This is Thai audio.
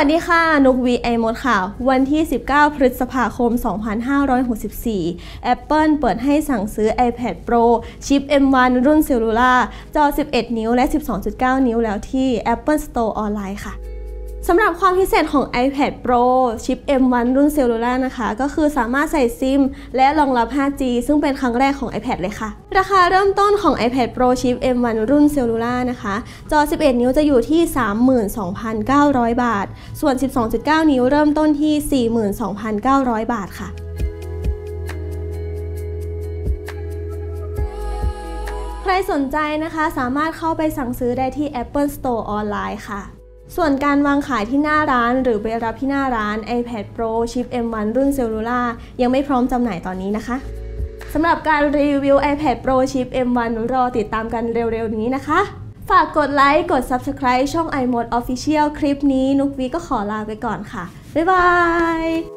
สวัสดีค่ะ นุกวี iMoD ค่ะ วันที่ 19 พฤษภาคม 2564 Apple เปิดให้สั่งซื้อ iPad Pro ชิป M1 รุ่น Cellular จอ 11 นิ้วและ 12.9 นิ้วแล้วที่ Apple Store ออนไลน์ค่ะ สำหรับความพิเศษของ iPad Pro ชิป M1 รุ่น Cellular นะคะ ก็คือสามารถใส่ซิม และรองรับ 5G ซึ่งเป็นครั้งแรกของ iPad เลยค่ะ ราคาเริ่มต้นของ iPad Pro ชิป M1 รุ่น Cellular นะคะ จอ 11 นิ้วจะอยู่ที่ 32,900 บาท ส่วน 12.9 นิ้วเริ่มต้นที่ 42,900 บาทค่ะใครสนใจนะคะสามารถเข้าไปสั่งซื้อได้ที่ Apple Store ออนไลน์ค่ะ ส่วนการวางขายที่หน้าร้านหรือไปรับที่หน้าร้าน iPad Pro ชิป M1 รุ่นเซลลูล่ายังไม่พร้อมจำหน่ายตอนนี้นะคะสำหรับการรีวิว iPad Pro ชิป M1 รอติดตามกันเร็วๆนี้นะคะ ฝากกดไลค์ กด Subscribe ช่อง iMode Official คลิปนี้นุกวีก็ขอลาไปก่อนค่ะ บ๊ายบาย